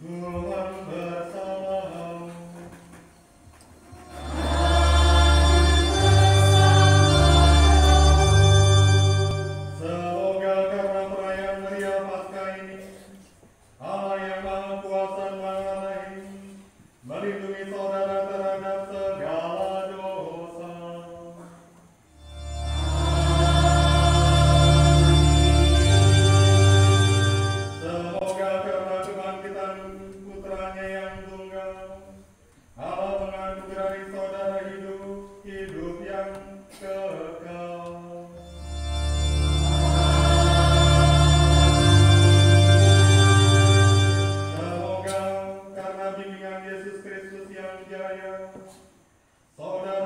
Tuhan saudara